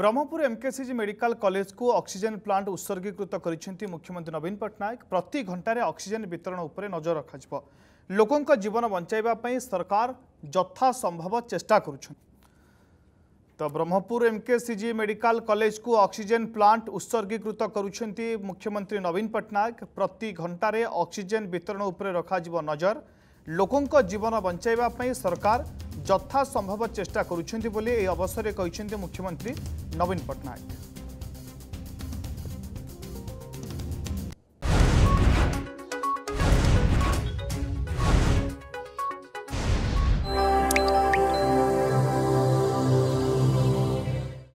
Brahmapur MKCG medical college को oxygen plant उत्सर्गीकृत कर मुख्यमंत्री नवीन पट्टनायक प्रति घंटे ऑक्सीजन वितरण उपर नजर रखा लोकों जीवन बचाई सरकार यथासंभव चेष्टा कर तो ब्रह्मपुर एमकेसीजी मेडिकल कॉलेज को ऑक्सीजन प्लांट उत्सर्गीकृत कर मुख्यमंत्री नवीन पट्टनायक प्रति घंटे ऑक्सीजन वितरण उपर रखा नजर ଲୋକଙ୍କ ଜୀବନ ବଞ୍ଚାଇବା ପାଇଁ ସରକାର ଯଥାସମ୍ଭବ ଚେଷ୍ଟା କରୁଛନ୍ତି ବୋଲି ଏହି ଅବସରରେ କହିଛନ୍ତି ମୁଖ୍ୟମନ୍ତ୍ରୀ ନବୀନ ପଟ୍ଟନାୟକ